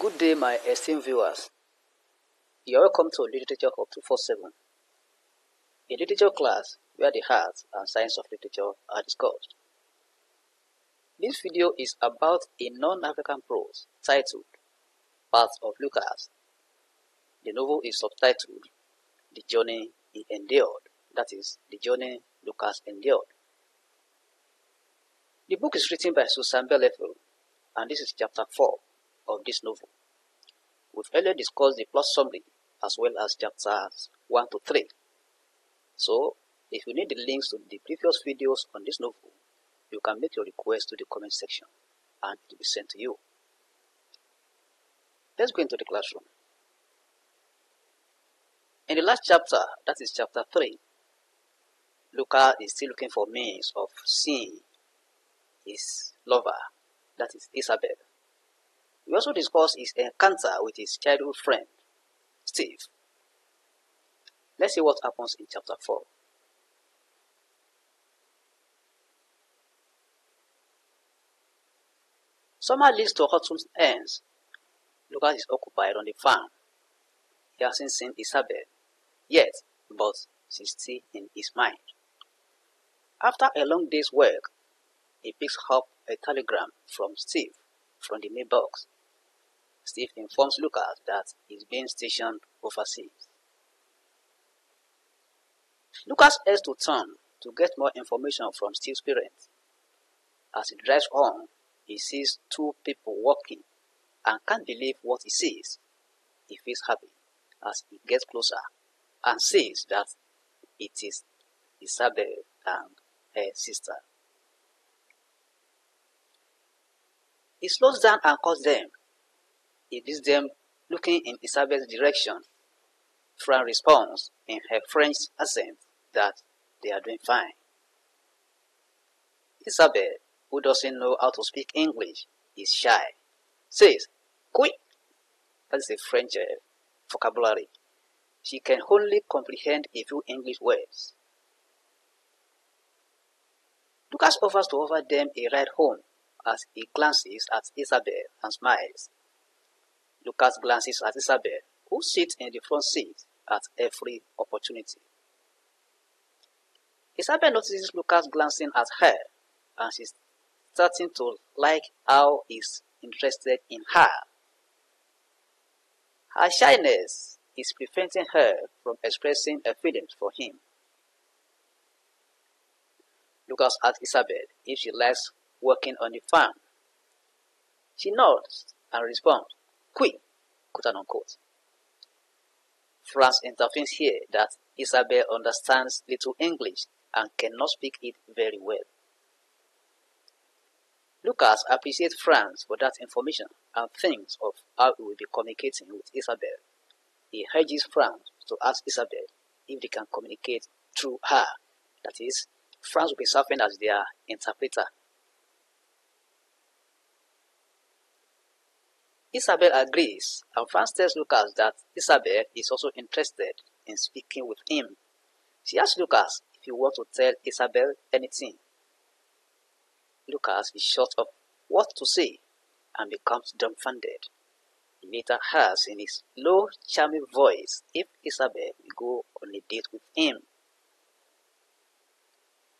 Good day, my esteemed viewers. You are welcome to Literature Hub 247, a literature class where the arts and science of literature are discussed. This video is about a non-African prose titled Path of Lucas. The novel is subtitled The Journey He Endured, that is, The Journey Lucas Endured. The book is written by Susan Bellefeuille, and this is chapter 4 of this novel. We've earlier discussed the plot summary as well as chapters 1 to 3. So, if you need the links to the previous videos on this novel, you can make your request to the comment section and it will be sent to you. Let's go into the classroom. In the last chapter, that is chapter 3, Luca is still looking for means of seeing his lover, that is Isabel. We also discussed his eh, encounter with his childhood friend, Steve. Let's see what happens in chapter 4. Summer leads to autumn ends. Lucas is occupied on the farm. He hasn't seen Isabel yet, but she's still in his mind. After a long day's work, he picks up a telegram from Steve from the mailbox. Steve informs Lucas that he's being stationed overseas. Lucas heads to town to get more information from Steve's parents. As he drives on, he sees two people walking and can't believe what he sees. He feels happy as he gets closer and sees that it is Isabel and her sister. He slows down and calls them. He leads them looking in Isabel's direction. Fran responds in her French accent that they are doing fine. Isabel, who doesn't know how to speak English, is shy. Says, Quick! That is a French uh, vocabulary. She can only comprehend a few English words. Lucas offers to offer them a ride home as he glances at Isabel and smiles. Lucas glances at Isabel, who sits in the front seat at every opportunity. Isabel notices Lucas glancing at her and she's starting to like how he's interested in her. Her shyness is preventing her from expressing a feeling for him. Lucas asks Isabel if she likes working on the farm. She nods and responds, quick, quote unquote. Franz intervenes here that Isabel understands little English and cannot speak it very well. Lucas appreciates Franz for that information and thinks of how he will be communicating with Isabel. He urges Franz to ask Isabel if they can communicate through her. That is, Franz will be serving as their interpreter Isabel agrees, and Franz tells Lucas that Isabel is also interested in speaking with him. She asks Lucas if he wants to tell Isabel anything. Lucas is short of what to say and becomes dumbfounded. He later asks in his low, charming voice if Isabel will go on a date with him.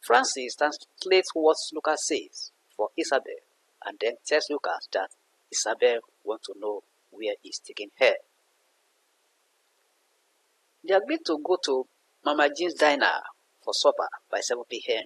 Francis translates what Lucas says for Isabel and then tells Lucas that Isabel wants to know where he's taking her. They agreed to go to Mama Jean's diner for supper by 7 p.m.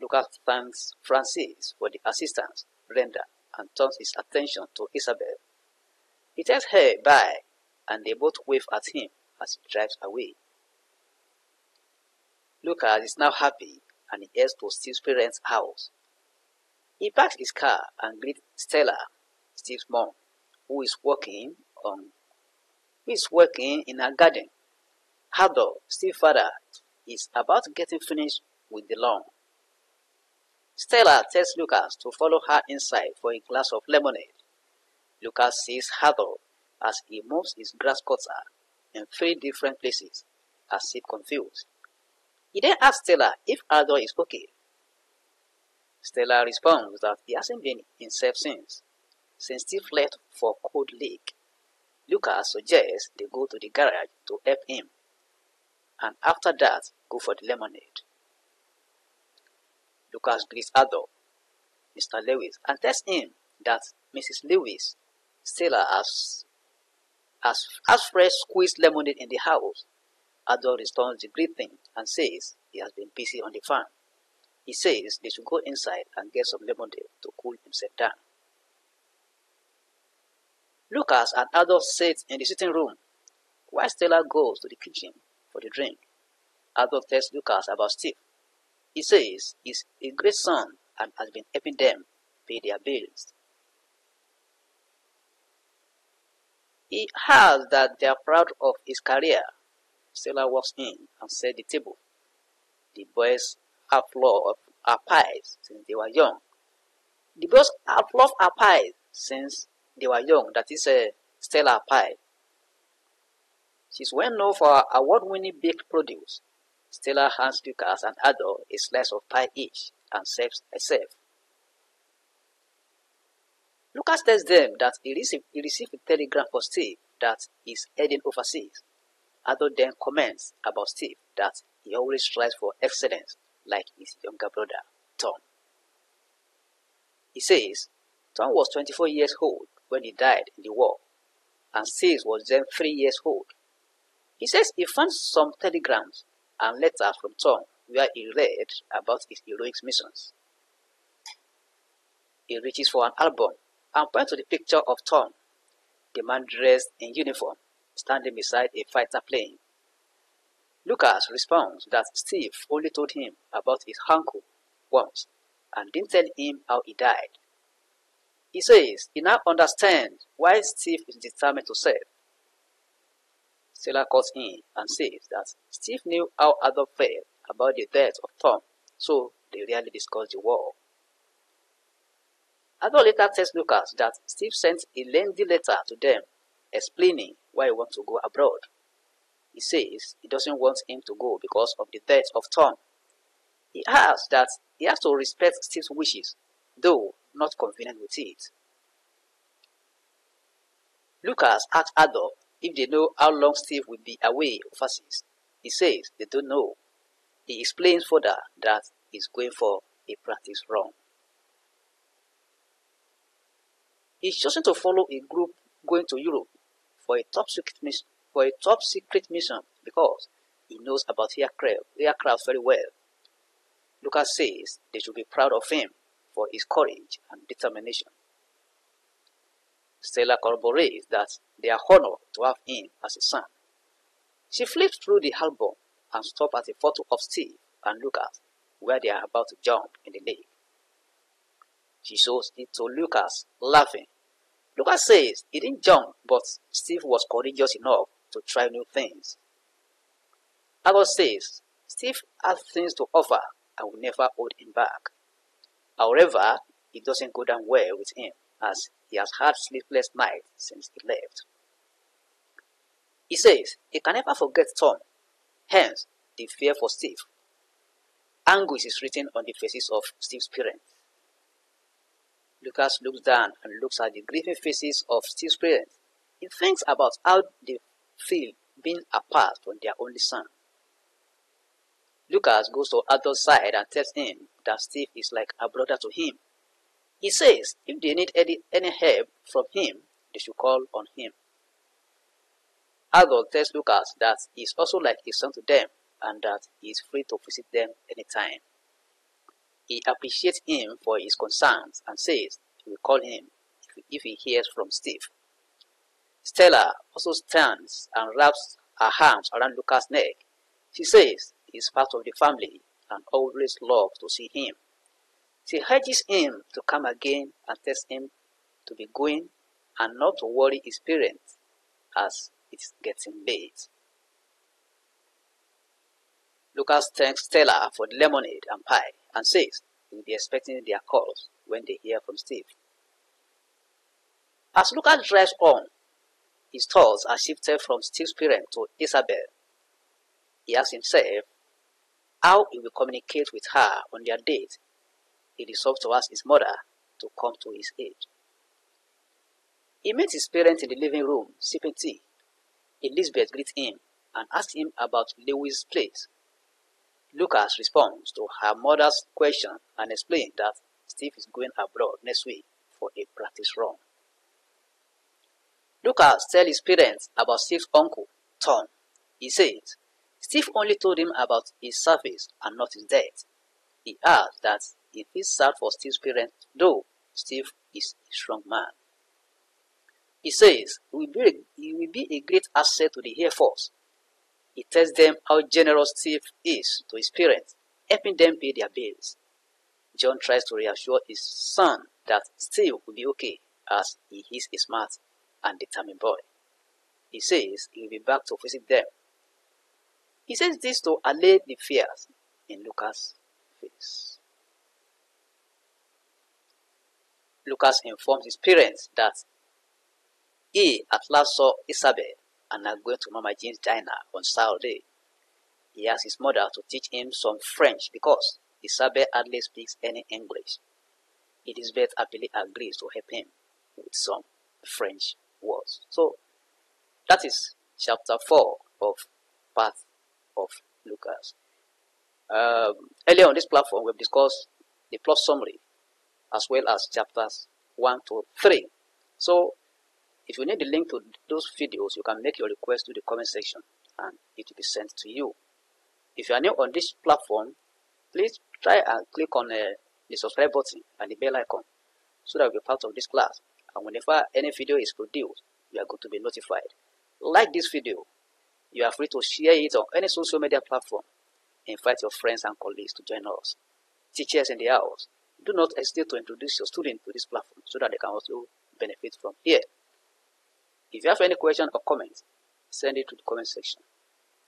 Lucas thanks Francis for the assistance rendered and turns his attention to Isabel. He tells her bye and they both wave at him as he drives away. Lucas is now happy and he heads to Steve's parents' house. He parks his car and greets Stella Steve's mom, who is working on who is working in a garden. Adolf, Steve's father, is about getting finished with the lawn. Stella tells Lucas to follow her inside for a glass of lemonade. Lucas sees Adolf as he moves his grass cutter in three different places as if confused. He then asks Stella if Adolf is okay. Stella responds that he hasn't been himself since. Since Steve left for Cold Lake. Lucas suggests they go to the garage to help him, and after that, go for the lemonade. Lucas greets Adolf, Mr. Lewis, and tells him that Mrs. Lewis Stella has, has, has fresh squeezed lemonade in the house. Adolf returns the greeting and says he has been busy on the farm. He says they should go inside and get some lemonade to cool himself down. Lucas and Adolf sit in the sitting room while Stella goes to the kitchen for the drink. Adolf tells Lucas about Steve. He says he's a great son and has been helping them pay their bills. He has that they are proud of his career. Stella walks in and set the table. The boys have loved our pies since they were young. The boys have loved our pies since they were young. That is a uh, Stella pie. She's well known for her award-winning baked produce. Stella hands Lucas and Adolf a slice of pie each and serves herself. Lucas tells them that he received, he received a telegram for Steve that he's heading overseas. Adolf then comments about Steve that he always strives for excellence like his younger brother, Tom. He says Tom was 24 years old when he died in the war, and Steve was then 3 years old. He says he found some telegrams and letters from Tom where he read about his heroic missions. He reaches for an album and points to the picture of Tom, the man dressed in uniform, standing beside a fighter plane. Lucas responds that Steve only told him about his uncle once and didn't tell him how he died. He says he now understands why Steve is determined to serve. Stella calls in and says that Steve knew how Adolf felt about the death of Tom, so they rarely discuss the war. Adolf later tells Lucas that Steve sent a lengthy letter to them explaining why he wants to go abroad. He says he doesn't want him to go because of the death of Tom. He adds that he has to respect Steve's wishes, though not convenient with it. Lucas asks Adolf if they know how long Steve will be away overseas. He says they don't know. He explains further that he's going for a practice run. He's chosen to follow a group going to Europe for a top secret mission, for a top secret mission because he knows about aircraft, aircraft very well. Lucas says they should be proud of him for his courage and determination. Stella corroborates that they are honored to have him as a son. She flips through the album and stops at a photo of Steve and Lucas where they are about to jump in the lake. She shows it to Lucas, laughing. Lucas says he didn't jump, but Steve was courageous enough to try new things. Adolf says Steve has things to offer and will never hold him back. However, it doesn't go down well with him as he has had sleepless nights since he left. He says he can never forget Tom, hence the fear for Steve. Anguish is written on the faces of Steve's parents. Lucas looks down and looks at the grieving faces of Steve's parents. He thinks about how they feel being apart from their only son. Lucas goes to Adolf's side and tells him that Steve is like a brother to him. He says if they need any, any help from him, they should call on him. Adolf tells Lucas that he is also like his son to them and that he is free to visit them anytime. He appreciates him for his concerns and says he will call him if, if he hears from Steve. Stella also stands and wraps her arms around Lucas' neck. She says he is part of the family and always loves to see him. She urges him to come again and tells him to be going and not to worry his parents as it's getting late. Lucas thanks Stella for the lemonade and pie and says he will be expecting their calls when they hear from Steve. As Lucas drives on, his thoughts are shifted from Steve's parents to Isabel. He asks himself how he will communicate with her on their date. He resolves to ask his mother to come to his aid. He met his parents in the living room, sipping tea. Elizabeth greeted him and asked him about Lewis' place. Lucas responds to her mother's question and explained that Steve is going abroad next week for a practice run. Lucas tells his parents about Steve's uncle, Tom. He says Steve only told him about his service and not his death. He adds that he feels sad for Steve's parents, though Steve is a strong man. He says he will, be he will be a great asset to the Air Force. He tells them how generous Steve is to his parents, helping them pay their bills. John tries to reassure his son that Steve will be okay as he is a smart and determined boy. He says he will be back to visit them. He says this to allay the fears in Lucas' face. Lucas informs his parents that he at last saw Isabel and are going to Mama Jean's diner on Saturday. He asks his mother to teach him some French because Isabel hardly speaks any English. Elizabeth happily agrees to help him with some French words. So that is chapter 4 of Path of Lucas. Um, earlier on this platform, we've discussed the plot summary as well as chapters 1 to 3. So if you need the link to those videos, you can make your request to the comment section and it will be sent to you. If you are new on this platform, please try and click on uh, the subscribe button and the bell icon so that you'll be part of this class. And whenever any video is produced, you are going to be notified. Like this video, you are free to share it on any social media platform. Invite your friends and colleagues to join us. Teachers in the house, do not hesitate to introduce your students to this platform so that they can also benefit from here. If you have any question or comment, send it to the comment section.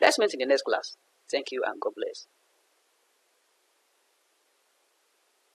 Let's meet in the next class. Thank you and God bless.